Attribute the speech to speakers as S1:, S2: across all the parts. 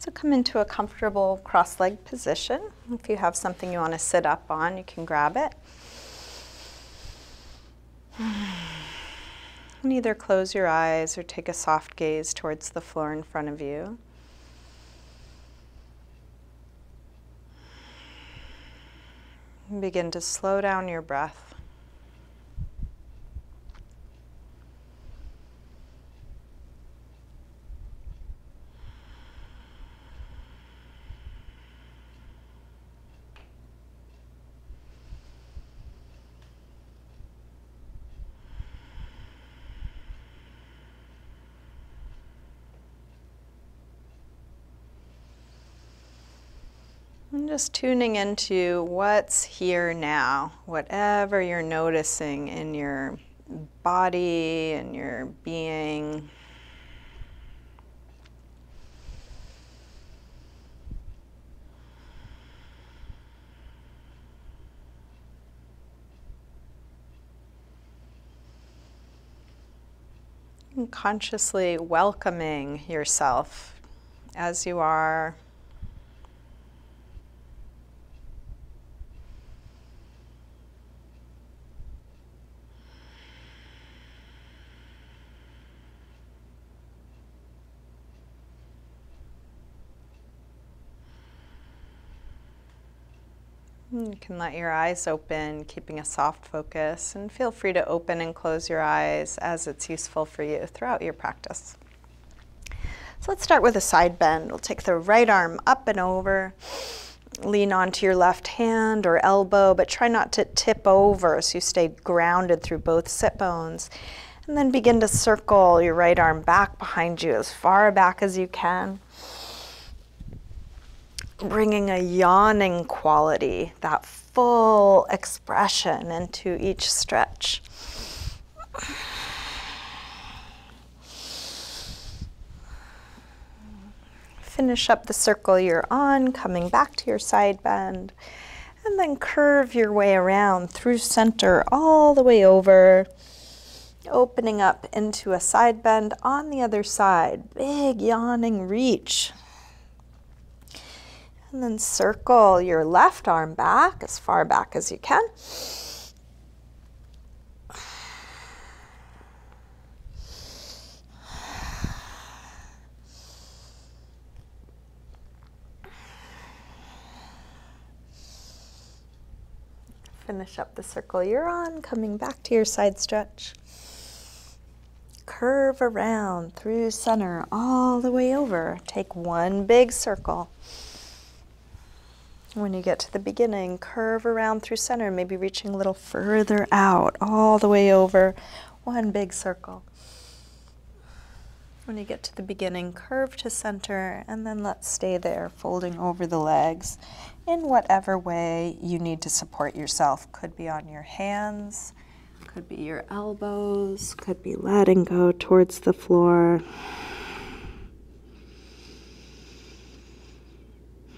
S1: So come into a comfortable cross-legged position. If you have something you want to sit up on, you can grab it. And either close your eyes or take a soft gaze towards the floor in front of you. And begin to slow down your breath. Just tuning into what's here now, whatever you're noticing in your body and your being. And consciously welcoming yourself as you are. You can let your eyes open, keeping a soft focus, and feel free to open and close your eyes as it's useful for you throughout your practice. So let's start with a side bend. We'll take the right arm up and over, lean onto your left hand or elbow, but try not to tip over so you stay grounded through both sit bones. And then begin to circle your right arm back behind you as far back as you can bringing a yawning quality, that full expression into each stretch. Finish up the circle you're on, coming back to your side bend, and then curve your way around through center all the way over, opening up into a side bend on the other side. Big yawning reach. And then circle your left arm back as far back as you can. Finish up the circle you're on, coming back to your side stretch. Curve around through center all the way over. Take one big circle. When you get to the beginning, curve around through center, maybe reaching a little further out, all the way over one big circle. When you get to the beginning, curve to center, and then let's stay there, folding over the legs in whatever way you need to support yourself. Could be on your hands, could be your elbows, could be letting go towards the floor.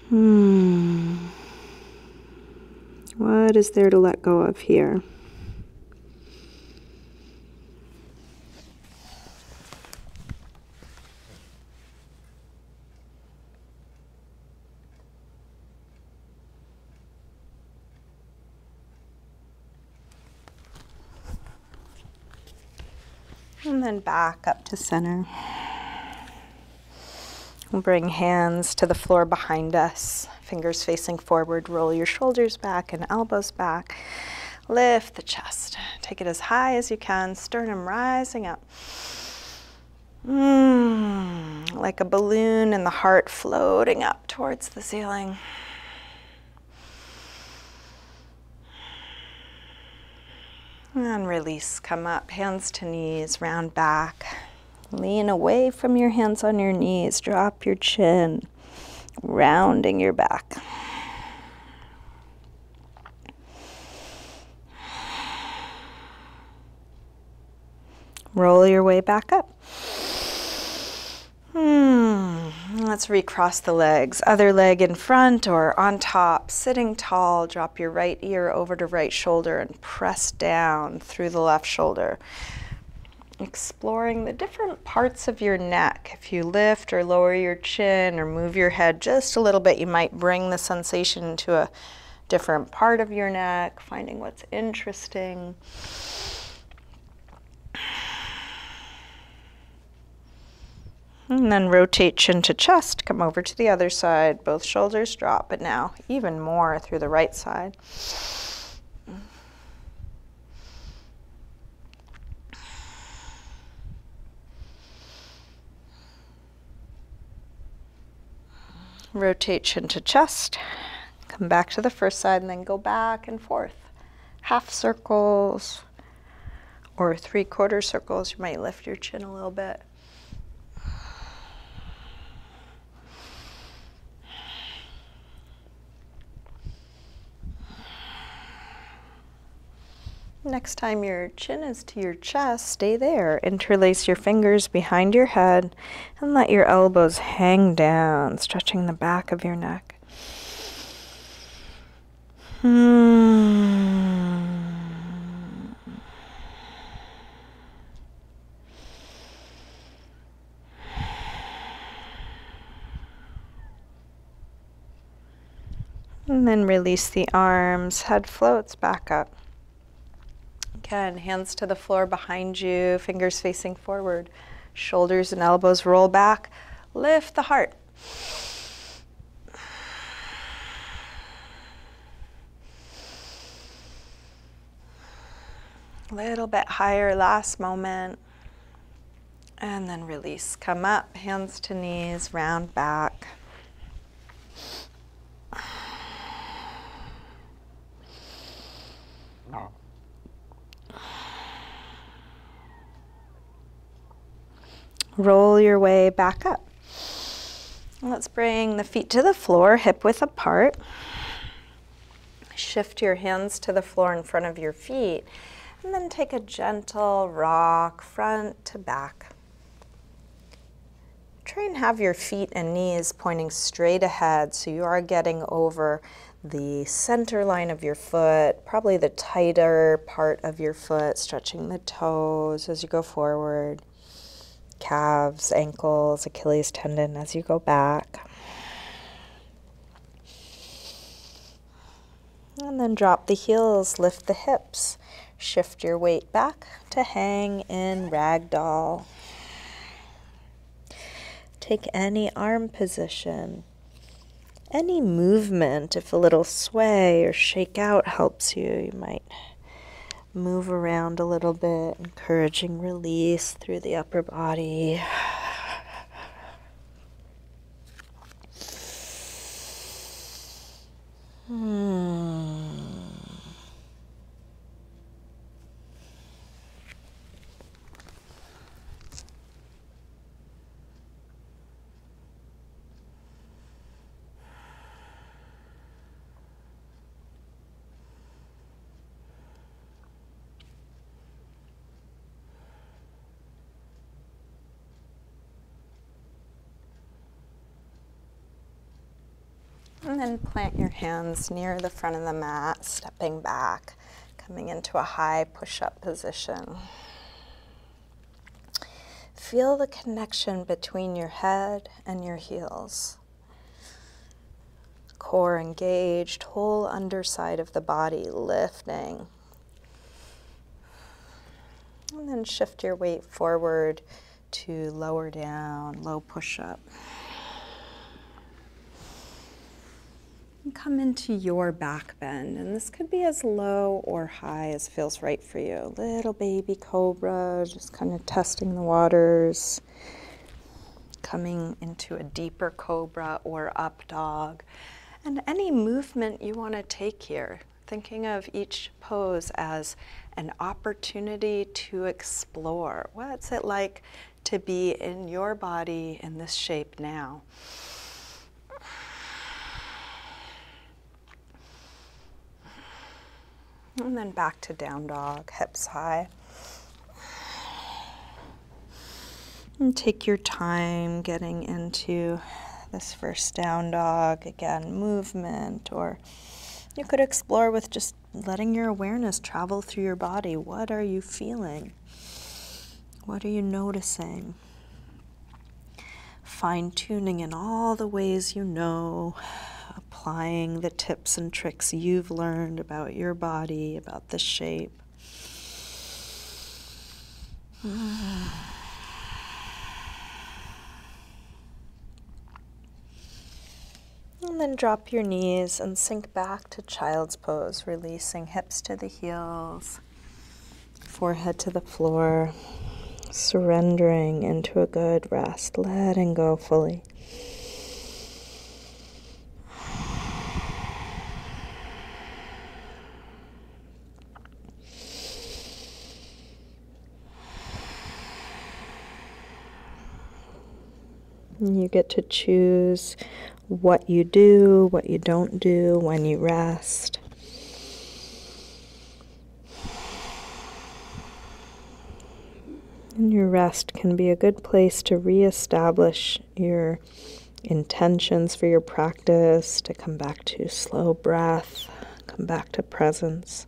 S1: Hmm. What is there to let go of here? And then back up to center. We'll bring hands to the floor behind us, fingers facing forward. Roll your shoulders back and elbows back. Lift the chest. Take it as high as you can, sternum rising up. Mm, like a balloon and the heart floating up towards the ceiling. And release, come up, hands to knees, round back. Lean away from your hands on your knees. Drop your chin, rounding your back. Roll your way back up. Hmm. Let's recross the legs. Other leg in front or on top, sitting tall. Drop your right ear over to right shoulder and press down through the left shoulder. Exploring the different parts of your neck. If you lift or lower your chin or move your head just a little bit, you might bring the sensation into a different part of your neck, finding what's interesting. And then rotate chin to chest, come over to the other side. Both shoulders drop, but now even more through the right side. Rotate chin to chest. Come back to the first side and then go back and forth. Half circles or three quarter circles. You might lift your chin a little bit. Next time your chin is to your chest, stay there. Interlace your fingers behind your head and let your elbows hang down, stretching the back of your neck. Hmm. And then release the arms, head floats back up. Again, hands to the floor behind you, fingers facing forward, shoulders and elbows roll back. Lift the heart. A little bit higher, last moment. And then release. Come up, hands to knees, round back. Roll your way back up. Let's bring the feet to the floor, hip width apart. Shift your hands to the floor in front of your feet. And then take a gentle rock front to back. Try and have your feet and knees pointing straight ahead so you are getting over the center line of your foot, probably the tighter part of your foot, stretching the toes as you go forward calves, ankles, Achilles tendon as you go back. And then drop the heels, lift the hips. Shift your weight back to hang in ragdoll. Take any arm position. Any movement, if a little sway or shake out helps you, you might move around a little bit, encouraging release through the upper body. Hmm. Then plant your hands near the front of the mat, stepping back, coming into a high push up position. Feel the connection between your head and your heels. Core engaged, whole underside of the body lifting. And then shift your weight forward to lower down, low push up. And come into your back bend. And this could be as low or high as feels right for you. Little baby cobra, just kind of testing the waters. Coming into a deeper cobra or up dog. And any movement you want to take here. Thinking of each pose as an opportunity to explore. What's it like to be in your body in this shape now? And then back to down dog, hips high. And take your time getting into this first down dog. Again, movement, or you could explore with just letting your awareness travel through your body. What are you feeling? What are you noticing? Fine tuning in all the ways you know, applying the tips and tricks you've learned about your body, about the shape. And then drop your knees and sink back to child's pose, releasing hips to the heels, forehead to the floor, surrendering into a good rest, letting go fully. You get to choose what you do, what you don't do, when you rest. And your rest can be a good place to reestablish your intentions for your practice, to come back to slow breath, come back to presence.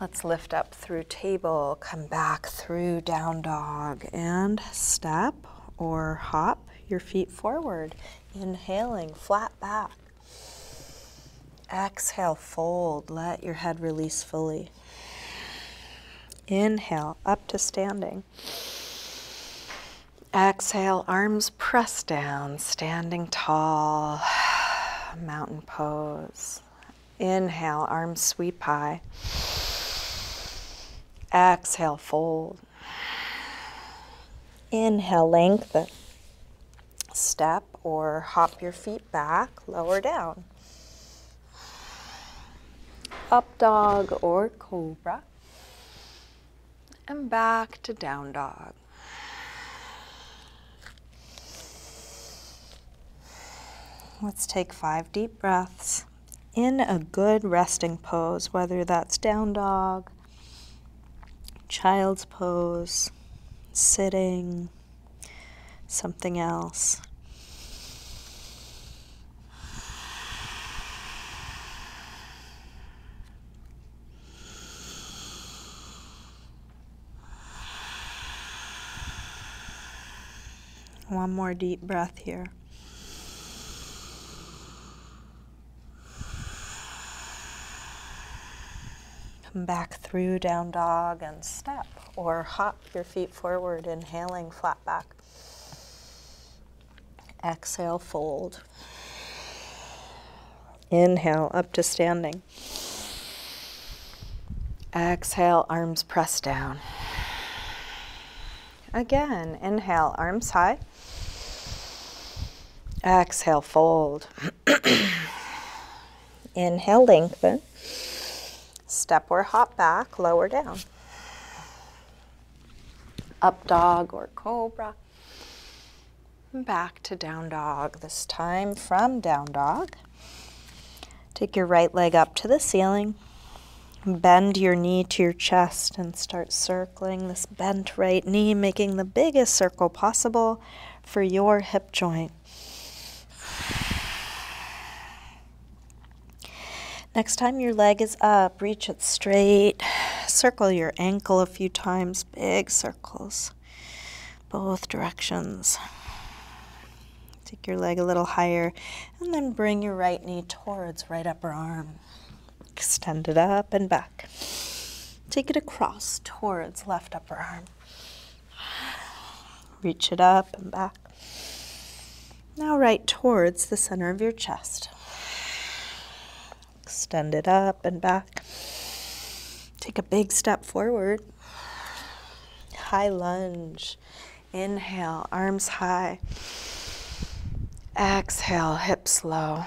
S1: Let's lift up through table, come back through down dog, and step or hop your feet forward. Inhaling, flat back. Exhale, fold, let your head release fully. Inhale, up to standing. Exhale, arms press down, standing tall, mountain pose. Inhale, arms sweep high. Exhale, fold. Inhale, lengthen. Step or hop your feet back, lower down. Up dog or cobra. And back to down dog. Let's take five deep breaths in a good resting pose, whether that's down dog, child's pose, sitting, something else. One more deep breath here. Come back through down dog and step or hop your feet forward, inhaling flat back. Exhale, fold. Inhale, up to standing. Exhale, arms press down. Again, inhale, arms high. Exhale, fold. Inhale, lengthen. Step or hop back, lower down. Up dog or cobra. Back to down dog, this time from down dog. Take your right leg up to the ceiling. Bend your knee to your chest and start circling this bent right knee, making the biggest circle possible for your hip joint. Next time your leg is up, reach it straight. Circle your ankle a few times, big circles, both directions. Take your leg a little higher and then bring your right knee towards right upper arm. Extend it up and back. Take it across towards left upper arm. Reach it up and back. Now right towards the center of your chest. Extend it up and back. Take a big step forward. High lunge. Inhale, arms high. Exhale, hips low.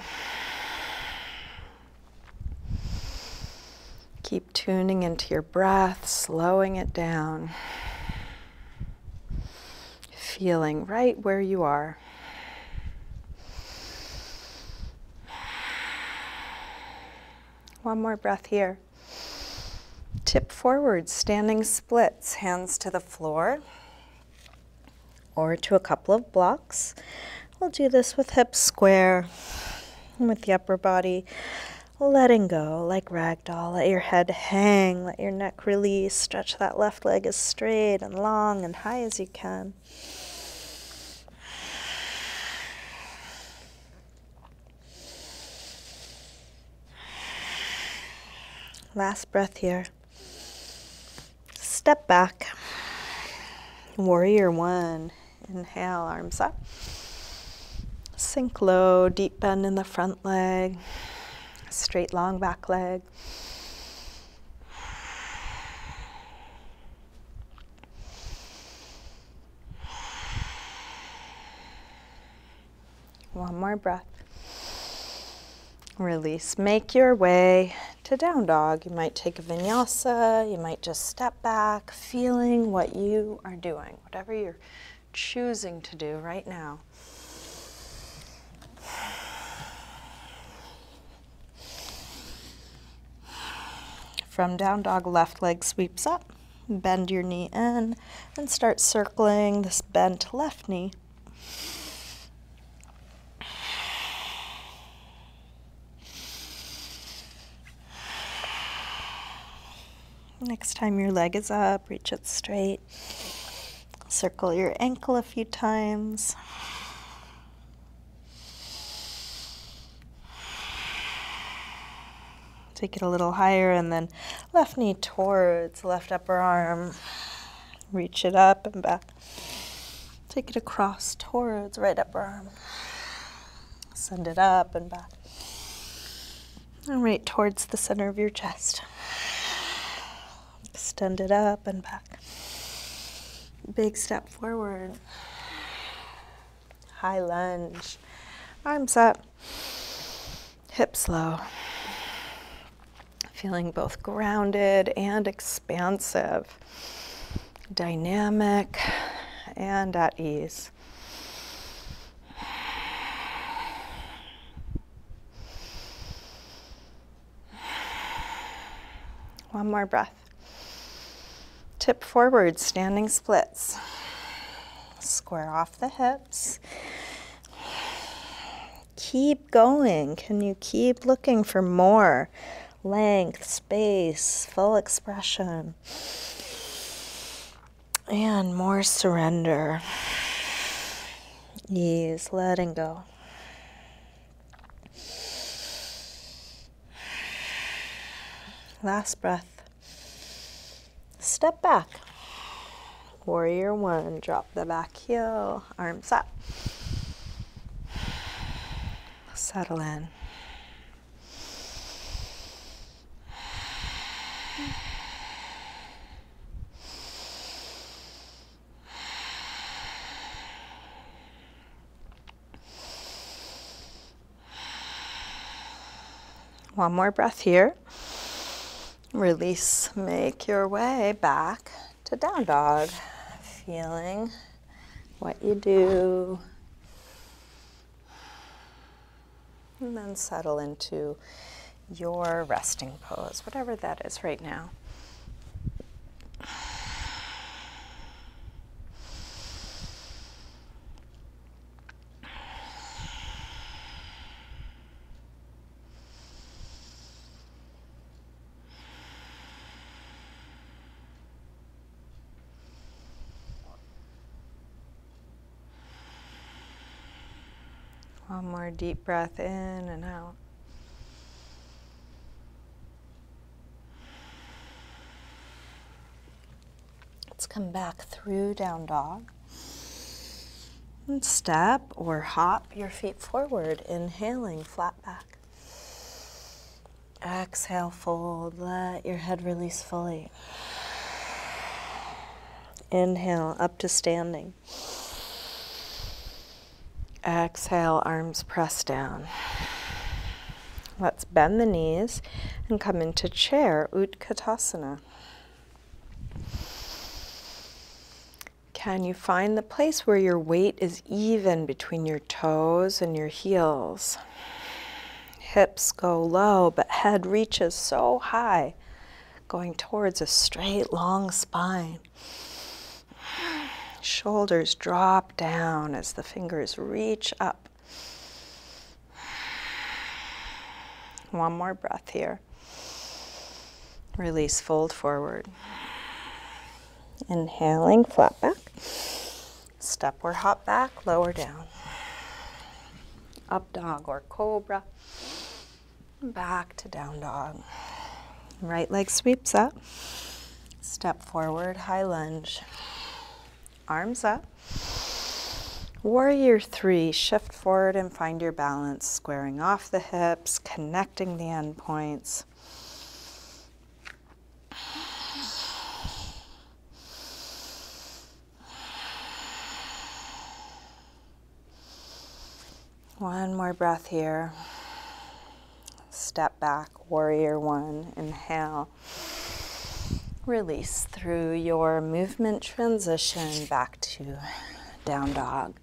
S1: Keep tuning into your breath, slowing it down. Feeling right where you are. One more breath here. Tip forward, standing splits, hands to the floor or to a couple of blocks. We'll do this with hips square with the upper body letting go like ragdoll. Let your head hang, let your neck release. Stretch that left leg as straight and long and high as you can. Last breath here. Step back. Warrior one. Inhale, arms up. Sink low, deep bend in the front leg straight long back leg. One more breath. Release. Make your way to down dog. You might take a vinyasa. You might just step back, feeling what you are doing, whatever you're choosing to do right now. From down dog, left leg sweeps up. Bend your knee in and start circling this bent left knee. Next time your leg is up, reach it straight. Circle your ankle a few times. Take it a little higher and then left knee towards left upper arm. Reach it up and back. Take it across towards right upper arm. Send it up and back. And right towards the center of your chest. Extend it up and back. Big step forward. High lunge. Arms up. Hips low feeling both grounded and expansive, dynamic and at ease. One more breath. Tip forward, standing splits. Square off the hips. Keep going. Can you keep looking for more? length, space, full expression, and more surrender, ease, letting go. Last breath. Step back. Warrior one. Drop the back heel, arms up. Settle in. One more breath here. Release, make your way back to down dog. Feeling what you do. And then settle into your resting pose, whatever that is right now. One more deep breath in and out. Let's come back through down dog. And step or hop your feet forward, inhaling flat back. Exhale, fold, let your head release fully. Inhale, up to standing. Exhale, arms press down. Let's bend the knees and come into chair, Utkatasana. Can you find the place where your weight is even between your toes and your heels? Hips go low, but head reaches so high, going towards a straight, long spine. Shoulders drop down as the fingers reach up. One more breath here. Release, fold forward. Inhaling, flat back. Step or hop back, lower down. Up dog or cobra. Back to down dog. Right leg sweeps up. Step forward, high lunge. Arms up. Warrior three, shift forward and find your balance, squaring off the hips, connecting the end points. One more breath here. Step back, warrior one. Inhale. Release through your movement transition back to down dog.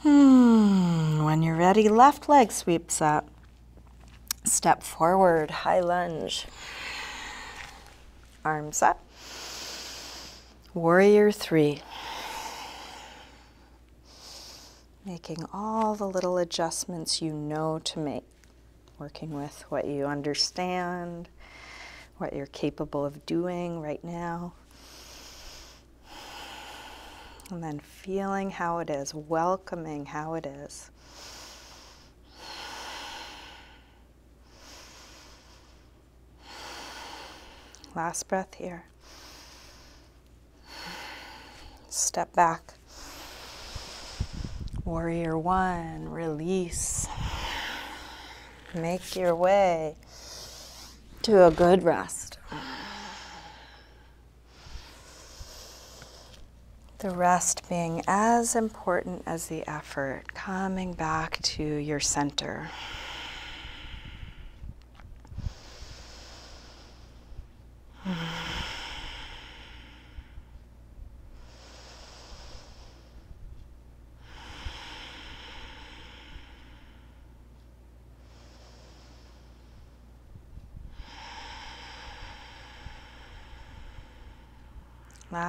S1: Hmm. When you're ready, left leg sweeps up. Step forward, high lunge. Arms up. Warrior three. Making all the little adjustments you know to make. Working with what you understand, what you're capable of doing right now. And then feeling how it is, welcoming how it is. Last breath here. Step back. Warrior one, release. Make your way to a good rest. The rest being as important as the effort, coming back to your center.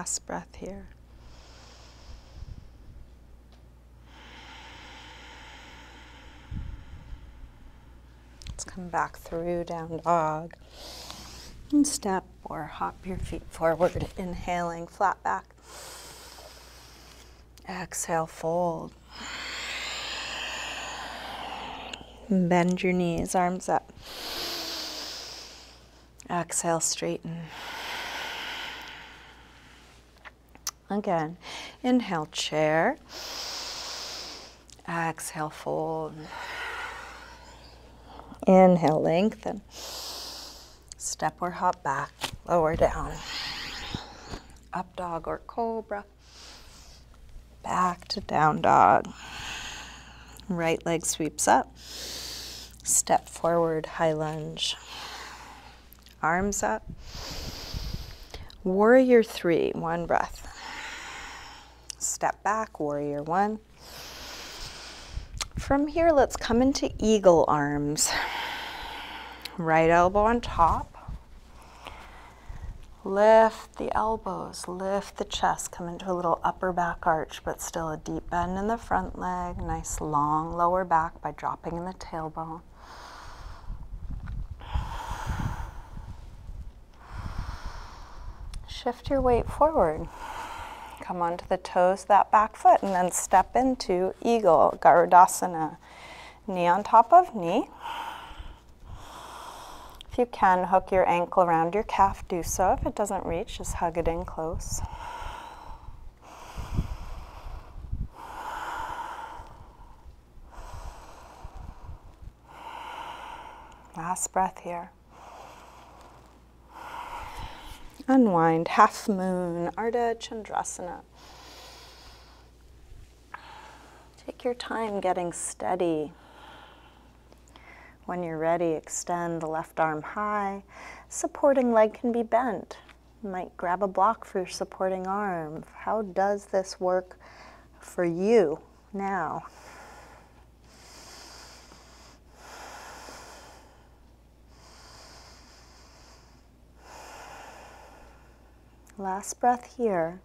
S1: Last breath here. Let's come back through down dog. And step or hop your feet forward, inhaling flat back. Exhale, fold. Bend your knees, arms up. Exhale, straighten. Again, inhale, chair. Exhale, fold. Inhale, lengthen. Step or hop back, lower down. Up dog or cobra. Back to down dog. Right leg sweeps up. Step forward, high lunge. Arms up. Warrior three, one breath. Step back, warrior one. From here, let's come into eagle arms. Right elbow on top. Lift the elbows, lift the chest, come into a little upper back arch, but still a deep bend in the front leg. Nice long lower back by dropping in the tailbone. Shift your weight forward. Come onto the toes, that back foot, and then step into Eagle, Garudasana. Knee on top of knee. If you can, hook your ankle around your calf, do so. If it doesn't reach, just hug it in close. Last breath here. Unwind, half moon, Ardha Chandrasana. Take your time getting steady. When you're ready, extend the left arm high. Supporting leg can be bent. You might grab a block for your supporting arm. How does this work for you now? Last breath here.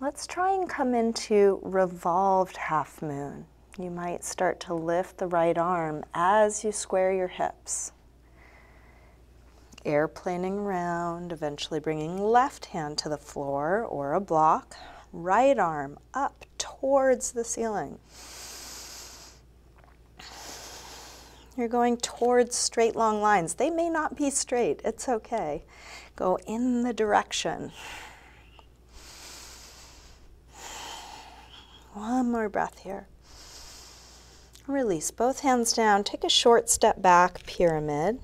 S1: Let's try and come into revolved half moon. You might start to lift the right arm as you square your hips. Airplaning around, eventually bringing left hand to the floor or a block, right arm up towards the ceiling. You're going towards straight long lines. They may not be straight, it's okay. Go in the direction. One more breath here. Release both hands down. Take a short step back, pyramid.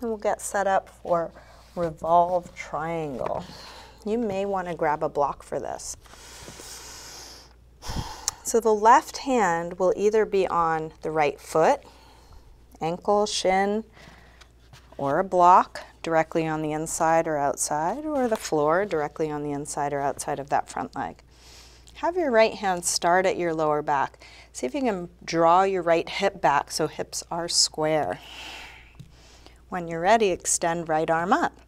S1: And we'll get set up for revolve triangle. You may want to grab a block for this. So the left hand will either be on the right foot, ankle, shin, or a block directly on the inside or outside, or the floor directly on the inside or outside of that front leg. Have your right hand start at your lower back. See if you can draw your right hip back so hips are square. When you're ready, extend right arm up.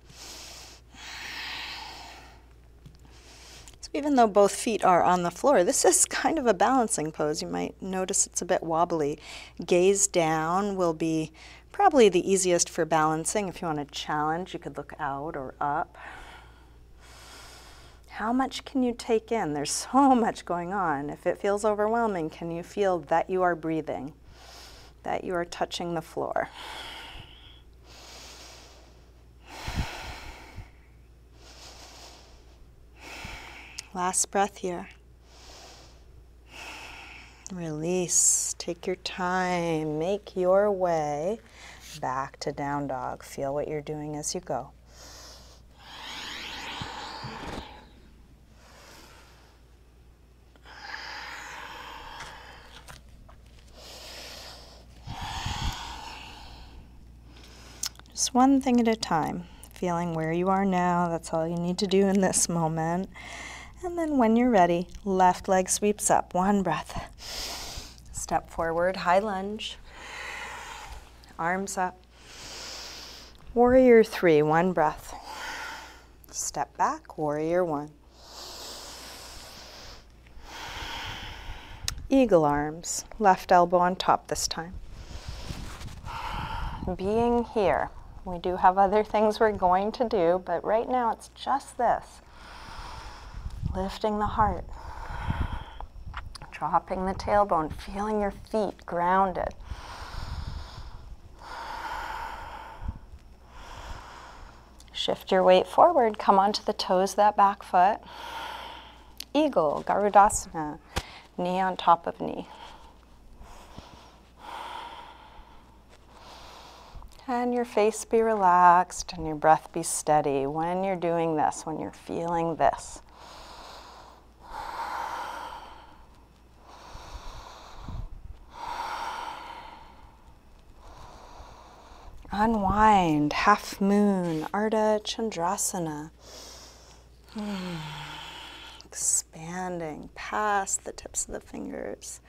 S1: So even though both feet are on the floor, this is kind of a balancing pose. You might notice it's a bit wobbly. Gaze down will be probably the easiest for balancing. If you want to challenge, you could look out or up. How much can you take in? There's so much going on. If it feels overwhelming, can you feel that you are breathing, that you are touching the floor? Last breath here. Release. Take your time. Make your way back to down dog. Feel what you're doing as you go. Just one thing at a time. Feeling where you are now, that's all you need to do in this moment. And then when you're ready, left leg sweeps up. One breath. Step forward, high lunge. Arms up. Warrior three, one breath. Step back, warrior one. Eagle arms, left elbow on top this time. Being here. We do have other things we're going to do, but right now it's just this. Lifting the heart, dropping the tailbone, feeling your feet grounded. Shift your weight forward, come onto the toes of that back foot. Eagle, Garudasana, knee on top of knee. And your face be relaxed and your breath be steady when you're doing this, when you're feeling this. Unwind, half moon, Ardha Chandrasana. Expanding past the tips of the fingers,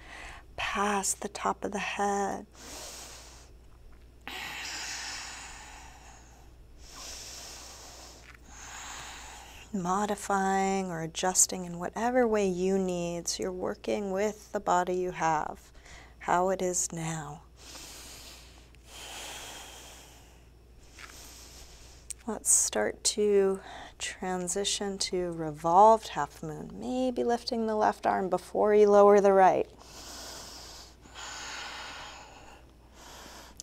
S1: past the top of the head. modifying or adjusting in whatever way you need. So you're working with the body you have, how it is now. Let's start to transition to revolved half moon. Maybe lifting the left arm before you lower the right.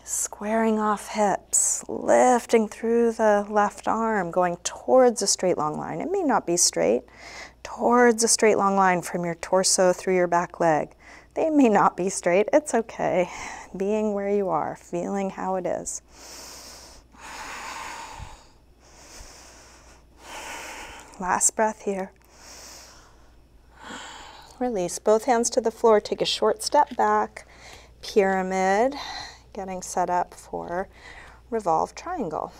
S1: Squaring off hips, lifting through the left arm, going towards a straight long line. It may not be straight, towards a straight long line from your torso through your back leg. They may not be straight, it's okay. Being where you are, feeling how it is. Last breath here. Release both hands to the floor. Take a short step back, pyramid getting set up for revolve triangle.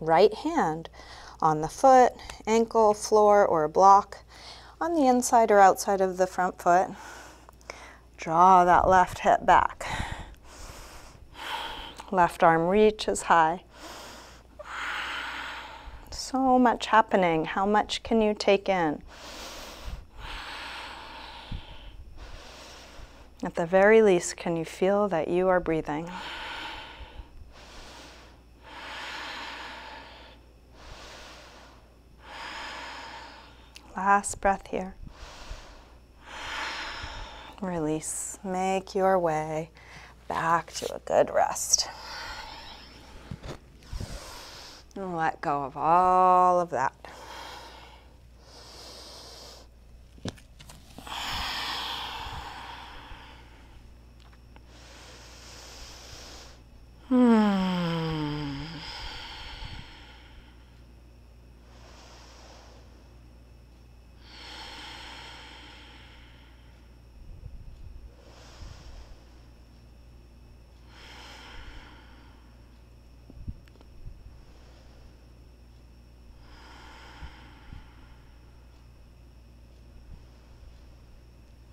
S1: Right hand on the foot, ankle, floor, or a block on the inside or outside of the front foot. Draw that left hip back. Left arm reaches high so much happening. How much can you take in? At the very least, can you feel that you are breathing? Last breath here. Release. Make your way back to a good rest. And let go of all of that. Hmm.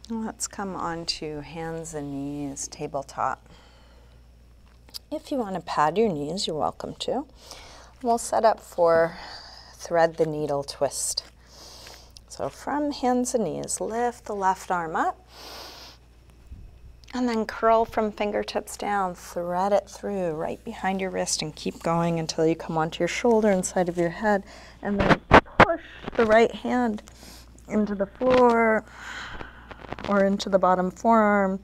S1: Let's come on to hands and knees, tabletop. If you want to pad your knees, you're welcome to. We'll set up for thread the needle twist. So from hands and knees, lift the left arm up and then curl from fingertips down, thread it through right behind your wrist and keep going until you come onto your shoulder inside of your head and then push the right hand into the floor or into the bottom forearm.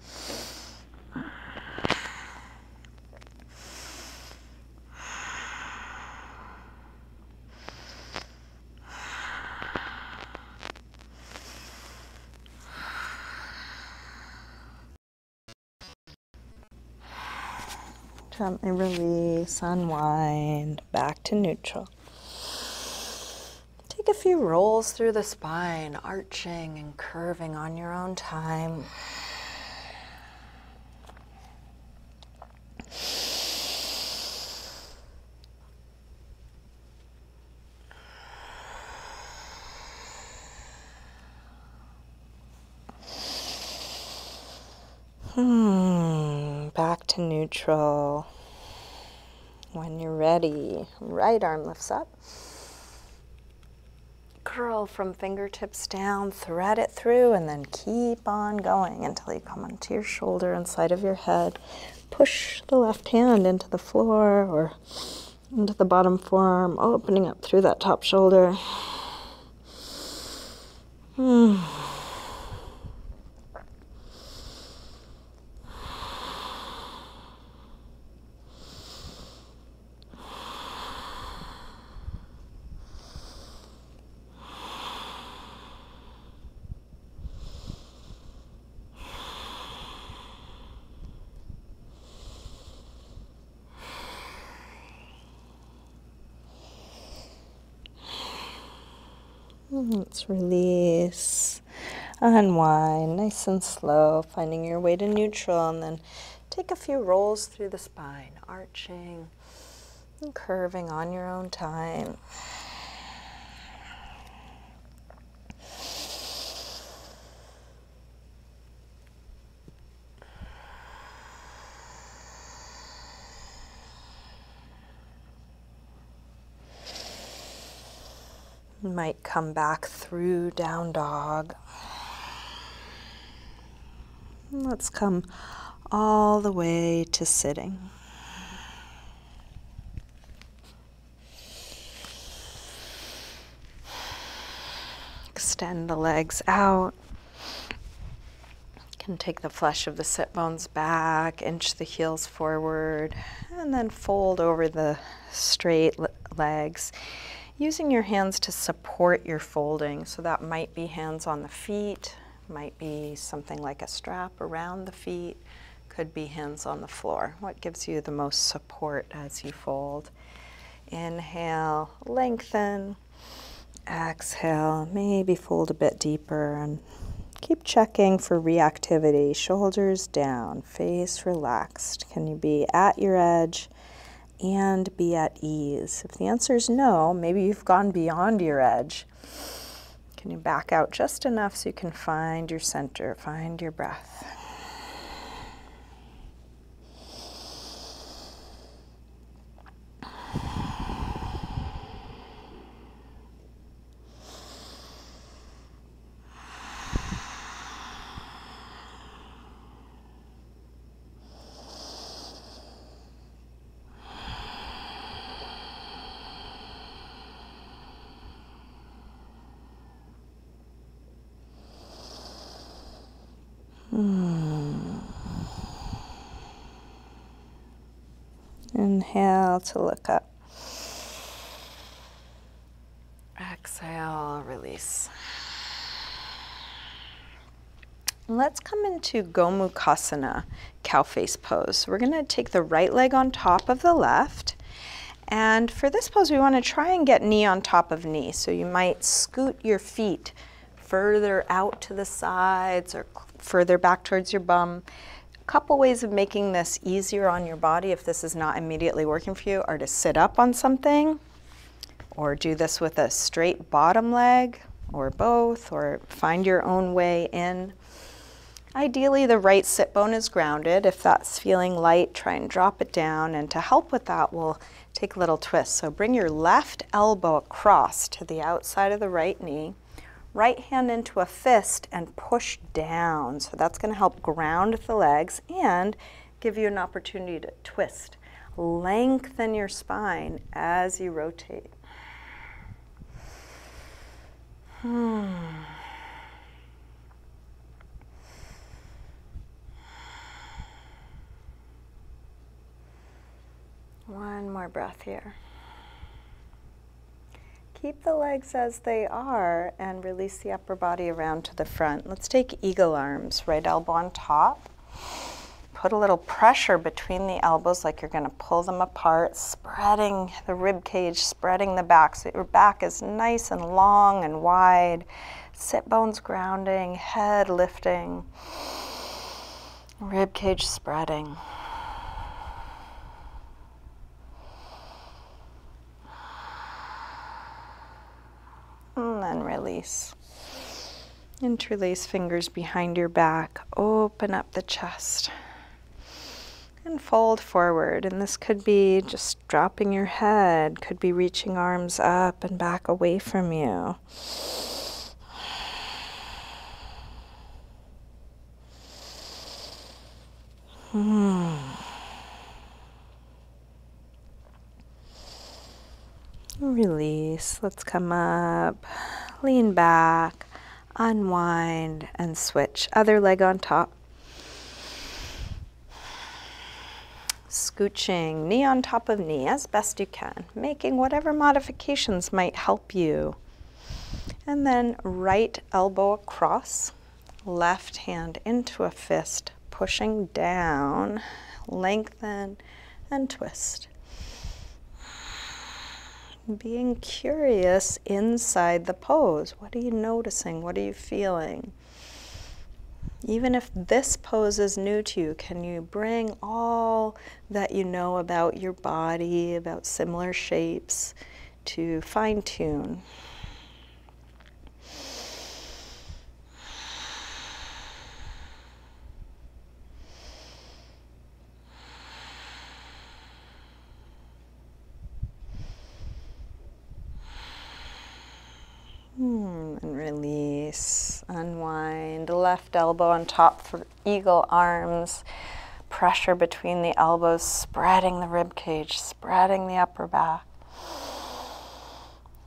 S1: Gently release, unwind, back to neutral. Take a few rolls through the spine, arching and curving on your own time. Hmm, back to neutral. When you're ready, right arm lifts up curl from fingertips down, thread it through, and then keep on going until you come onto your shoulder inside of your head. Push the left hand into the floor or into the bottom forearm, opening up through that top shoulder. Hmm. Release, unwind, nice and slow, finding your way to neutral, and then take a few rolls through the spine, arching and curving on your own time. Might come back through down dog. Let's come all the way to sitting. Extend the legs out. Can take the flesh of the sit bones back, inch the heels forward, and then fold over the straight legs using your hands to support your folding. So that might be hands on the feet, might be something like a strap around the feet, could be hands on the floor. What gives you the most support as you fold? Inhale, lengthen. Exhale, maybe fold a bit deeper and keep checking for reactivity. Shoulders down, face relaxed. Can you be at your edge? And be at ease? If the answer is no, maybe you've gone beyond your edge. Can you back out just enough so you can find your center, find your breath? Hmm. To look up. Exhale, release. Let's come into Gomukhasana, cow face pose. We're going to take the right leg on top of the left. And for this pose, we want to try and get knee on top of knee. So you might scoot your feet further out to the sides or further back towards your bum. Couple ways of making this easier on your body if this is not immediately working for you are to sit up on something or do this with a straight bottom leg or both or find your own way in. Ideally, the right sit bone is grounded. If that's feeling light, try and drop it down. And to help with that, we'll take a little twist. So bring your left elbow across to the outside of the right knee, right hand into a fist and push down. So that's going to help ground the legs and give you an opportunity to twist. Lengthen your spine as you rotate. Hmm. One more breath here. Keep the legs as they are and release the upper body around to the front. Let's take eagle arms, right elbow on top. Put a little pressure between the elbows like you're going to pull them apart, spreading the rib cage, spreading the back so your back is nice and long and wide. Sit bones grounding, head lifting, rib cage spreading. And then release. Interlace fingers behind your back. Open up the chest. And fold forward. And this could be just dropping your head, could be reaching arms up and back away from you. Hmm. Release. Let's come up, lean back, unwind, and switch. Other leg on top. Scooching, knee on top of knee as best you can, making whatever modifications might help you. And then right elbow across, left hand into a fist, pushing down, lengthen, and twist being curious inside the pose. What are you noticing? What are you feeling? Even if this pose is new to you, can you bring all that you know about your body, about similar shapes, to fine tune? Hmm, and release, unwind. Left elbow on top for eagle arms. Pressure between the elbows, spreading the rib cage, spreading the upper back.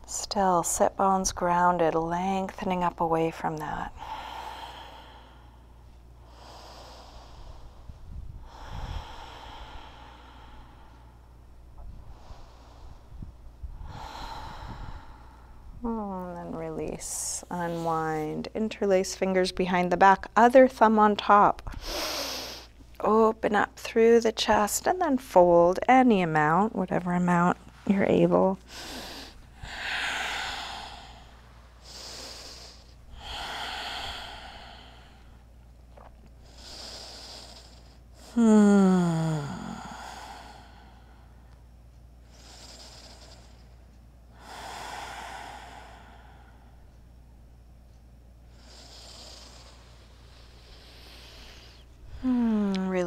S1: Still, sit bones grounded, lengthening up away from that. and unwind, interlace fingers behind the back, other thumb on top. Open up through the chest and then fold any amount, whatever amount you're able. Hmm.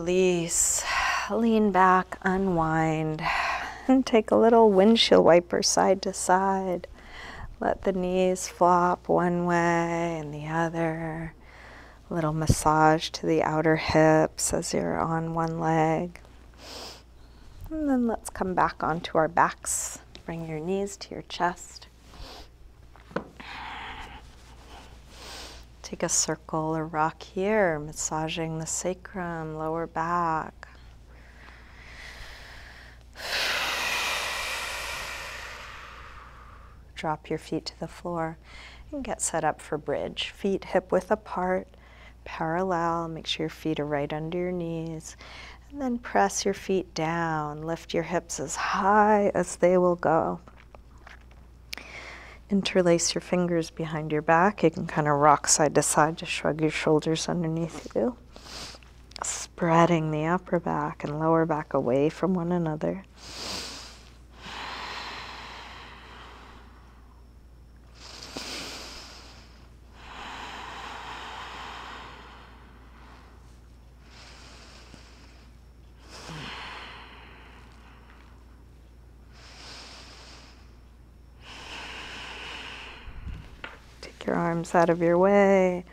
S1: release. Lean back, unwind, and take a little windshield wiper side to side. Let the knees flop one way and the other. A little massage to the outer hips as you're on one leg. And then let's come back onto our backs. Bring your knees to your chest. Take a circle or rock here, massaging the sacrum, lower back. Drop your feet to the floor and get set up for bridge. Feet hip width apart, parallel. Make sure your feet are right under your knees. And then press your feet down. Lift your hips as high as they will go. Interlace your fingers behind your back. You can kind of rock side to side to shrug your shoulders underneath you. Spreading the upper back and lower back away from one another. Out of your way,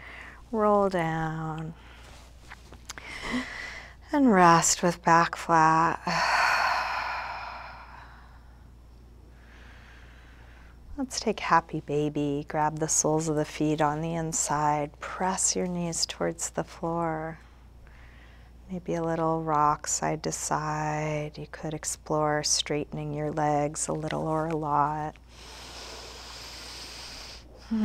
S1: roll down, and rest with back flat. Let's take happy baby. Grab the soles of the feet on the inside. Press your knees towards the floor. Maybe a little rock side to side. You could explore straightening your legs a little or a lot. Drop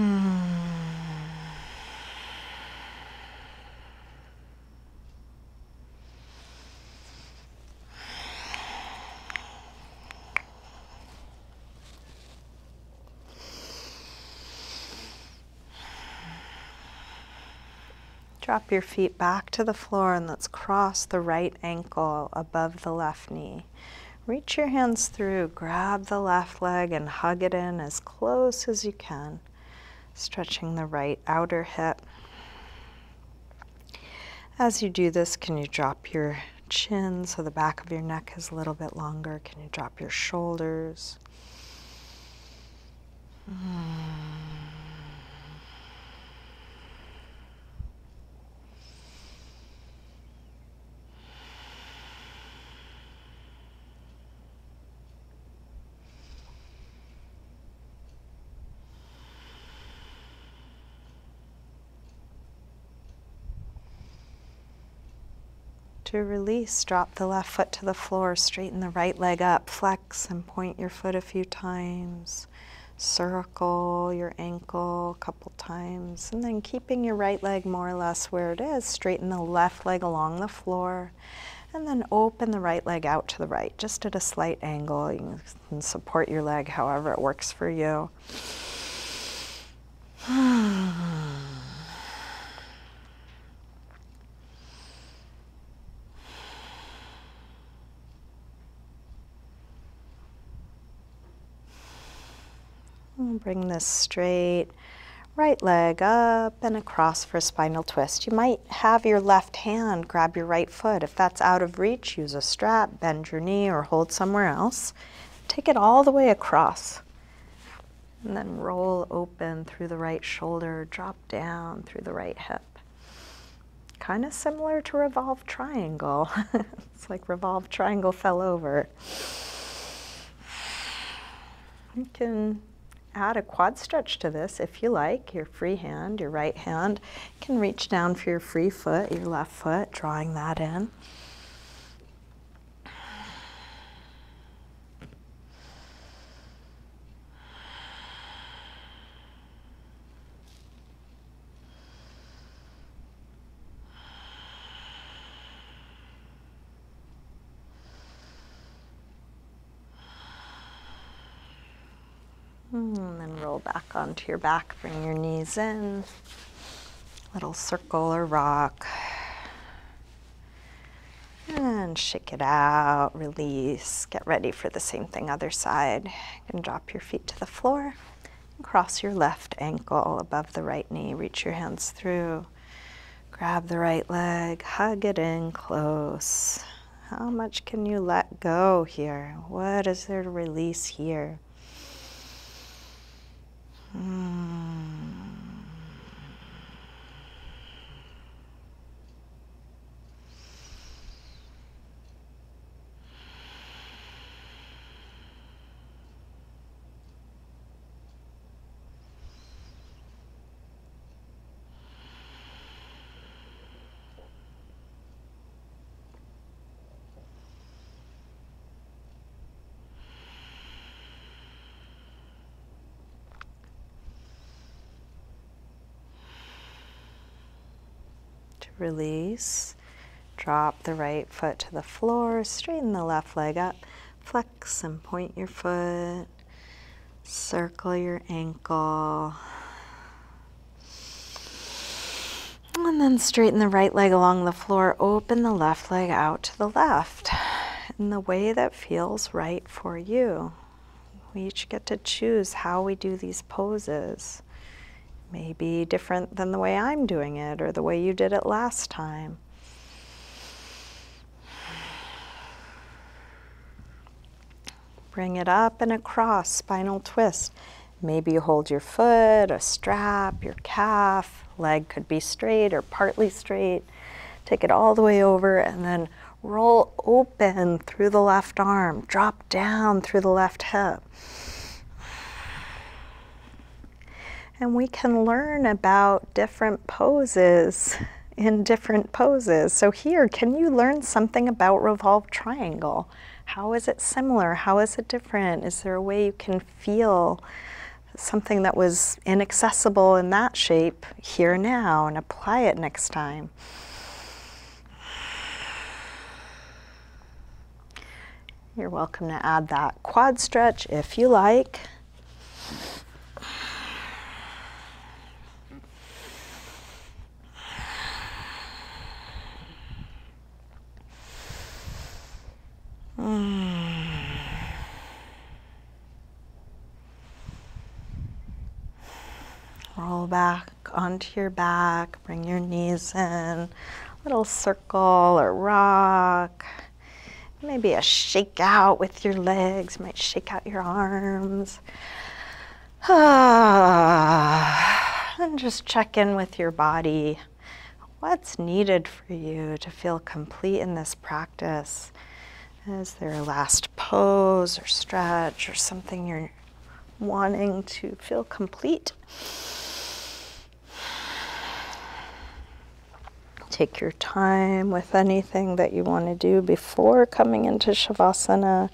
S1: your feet back to the floor and let's cross the right ankle above the left knee. Reach your hands through, grab the left leg and hug it in as close as you can stretching the right outer hip. As you do this, can you drop your chin so the back of your neck is a little bit longer? Can you drop your shoulders? Mm. To release, drop the left foot to the floor, straighten the right leg up, flex and point your foot a few times. Circle your ankle a couple times, and then keeping your right leg more or less where it is, straighten the left leg along the floor, and then open the right leg out to the right, just at a slight angle. You can support your leg however it works for you. bring this straight. Right leg up and across for a spinal twist. You might have your left hand grab your right foot. If that's out of reach, use a strap, bend your knee, or hold somewhere else. Take it all the way across. And then roll open through the right shoulder, drop down through the right hip. Kind of similar to revolve triangle. it's like revolve triangle fell over. You can add a quad stretch to this if you like. Your free hand, your right hand can reach down for your free foot, your left foot, drawing that in. And then roll onto your back, bring your knees in, little circle or rock. And shake it out, release, get ready for the same thing other side. You can drop your feet to the floor and cross your left ankle above the right knee. Reach your hands through, grab the right leg, hug it in close. How much can you let go here? What is there to release here? Hmm. Release. Drop the right foot to the floor, straighten the left leg up, flex and point your foot, circle your ankle. And then straighten the right leg along the floor, open the left leg out to the left in the way that feels right for you. We each get to choose how we do these poses. Maybe different than the way I'm doing it or the way you did it last time. Bring it up and across, spinal twist. Maybe you hold your foot, a strap, your calf, leg could be straight or partly straight. Take it all the way over and then roll open through the left arm, drop down through the left hip. And we can learn about different poses in different poses. So here, can you learn something about revolved triangle? How is it similar? How is it different? Is there a way you can feel something that was inaccessible in that shape here now and apply it next time? You're welcome to add that quad stretch if you like. Roll back onto your back, bring your knees in, little circle or rock. Maybe a shake out with your legs, might shake out your arms. and just check in with your body. What's needed for you to feel complete in this practice? Is there a last pose or stretch or something you're wanting to feel complete? Take your time with anything that you want to do before coming into Shavasana.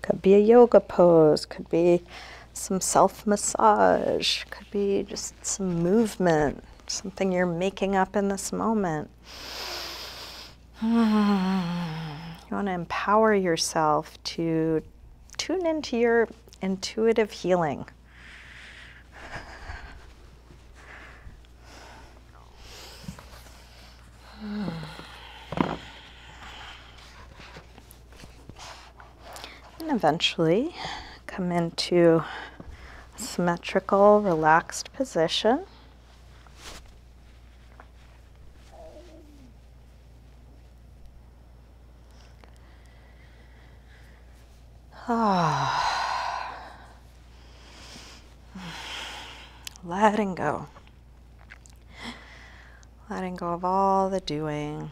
S1: Could be a yoga pose, could be some self massage, could be just some movement, something you're making up in this moment. Hmm. You want to empower yourself to tune into your intuitive healing. And eventually come into symmetrical, relaxed position. Letting go. Letting go of all the doing.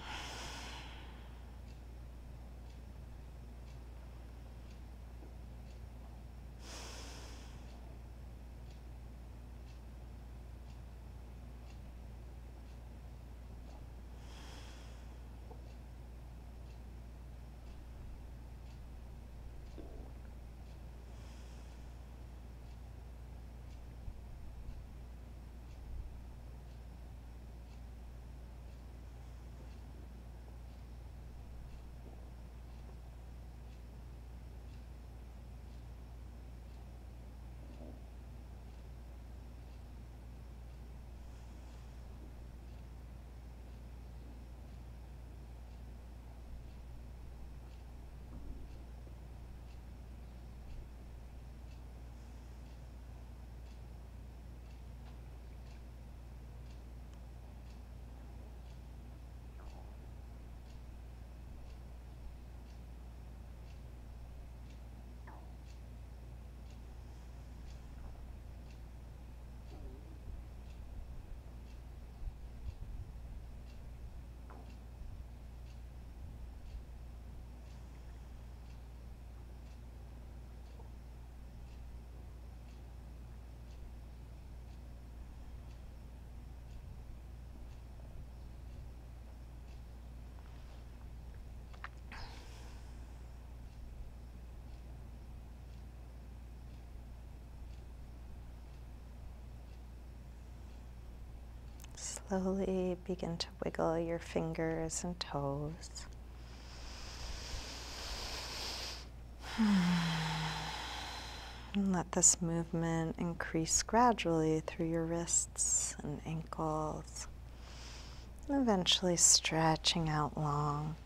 S1: Slowly begin to wiggle your fingers and toes. And let this movement increase gradually through your wrists and ankles, and eventually stretching out long.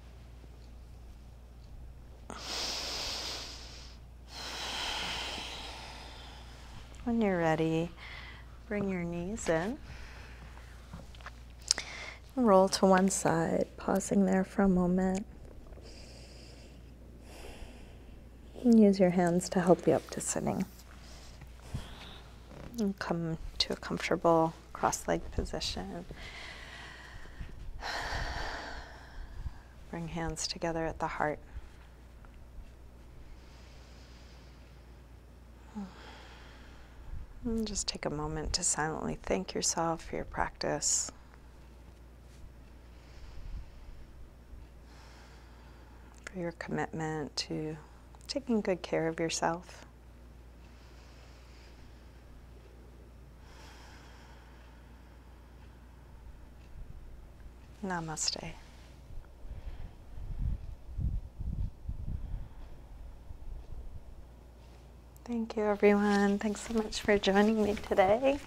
S1: When you're ready, bring your knees in. Roll to one side, pausing there for a moment. And use your hands to help you up to sitting. And come to a comfortable cross leg position. Bring hands together at the heart. And just take a moment to silently thank yourself for your practice. For your commitment to taking good care of yourself. Namaste. Thank you, everyone. Thanks so much for joining me today.